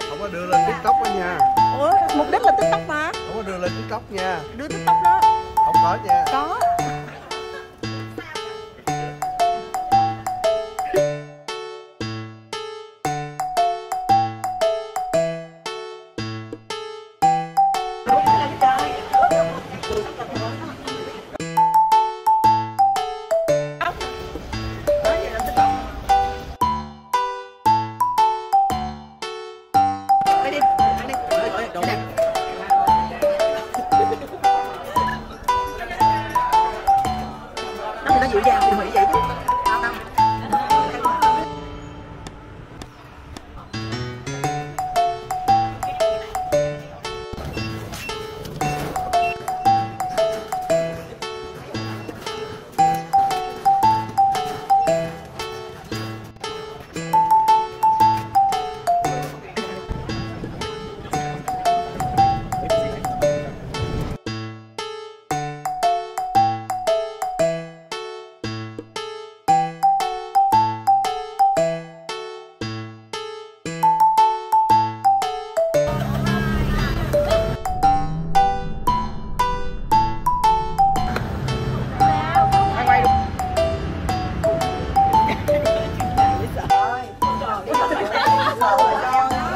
không có đưa lên tiktok đó nha. Ủa mục đích là tiktok mà không có đưa lên tiktok nha. Đưa tiktok đó. Không có nha. Có. Nó dịu dàng thì mỹ vậy chứ.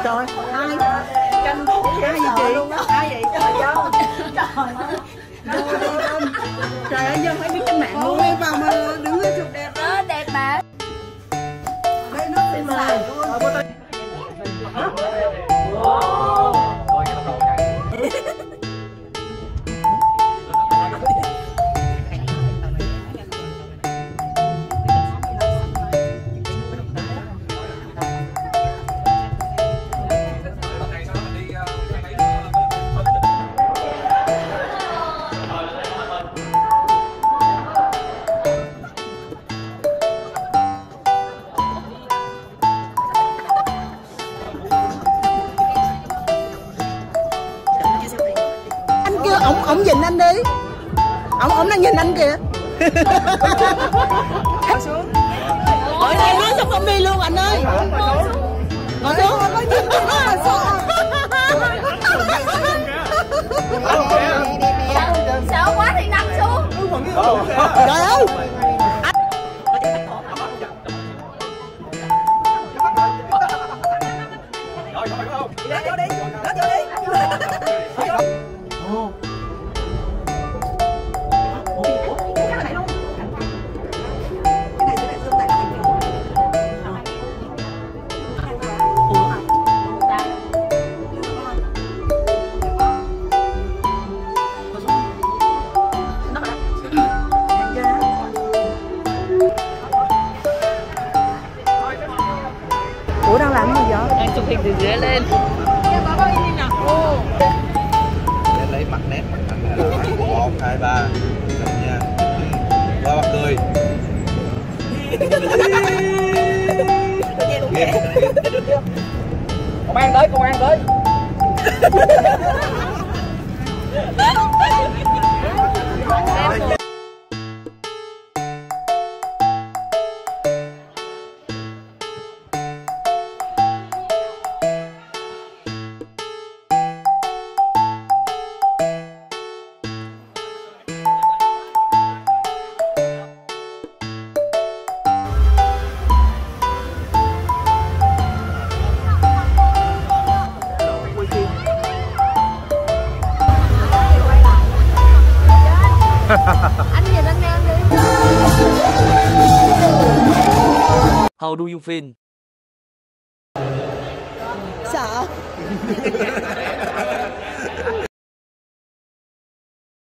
Trời ai canh ai vậy chị? Ai vậy? Trời ơi. Trời ơi, dân phải biết trên mạng luôn. Ổng ổng đang nhìn anh kìa. Hỏi này nói xong không đi luôn anh ơi. Ngồi xuống. Nhìn cái đó là sợ. Sợ quá thì nằm xuống Trời ơi. Ủa đang làm gì vậy? Đang chụp hình từ dưới lên. Để lấy mặt nét mặt anh là một hai ba. Chụp nha. Qua bắt cười. Công an tới, công an tới Anh nhìn anh em đi How do you feel? Sợ.